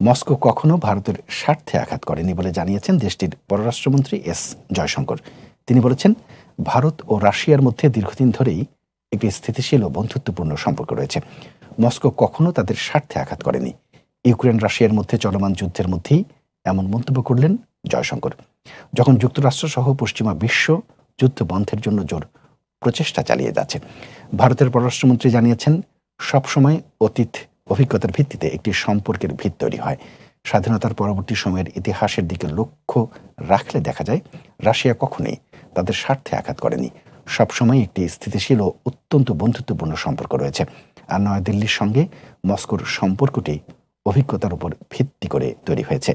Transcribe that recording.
Moscow কখনো ভারতের স্বার্থে আঘাত করেনি বলে জানিয়েছেন দেশটির পররাষ্ট্রমন্ত্রী এস জয়শঙ্কর। তিনি বলেছেন, ভারত ও রাশিয়ার মধ্যে দীর্ঘদিন ধরেই একটি স্থিতিশীল ও বন্ধুত্বপূর্ণ সম্পর্ক রয়েছে। মস্কো কখনো তাদের স্বার্থে আঘাত করেনি। ইউক্রেন, রাশিয়ার মধ্যে চলমান যুদ্ধের মধ্যেই এমন মন্তব্য করলেন জয়শঙ্কর। যখন যুক্তরাষ্ট্র সহ পশ্চিমা বিশ্ব যুদ্ধ বন্ধের জন্য জোর প্রচেষ্টা চালিয়ে যাচ্ছে, ভারতের পররাষ্ট্রমন্ত্রী জানিয়েছেন, সবসময় অতীত অভিজ্ঞতার ভিত্তিতে একটি সম্পর্কের ভিত তৈরি হয়। স্বাধীনতার পরবর্তী সময়ের ইতিহাসের দিকে লক্ষ্য রাখলে দেখা যায়, রাশিয়া কখনোই তাদের স্বার্থে আঘাত করেনি। সবসময় একটি স্থিতিশীল ও অত্যন্ত বন্ধুত্বপূর্ণ সম্পর্ক রয়েছে। আর নয়াদিল্লির সঙ্গে মস্কোর সম্পর্কটি অভিজ্ঞতার উপর ভিত্তি করে তৈরি হয়েছে।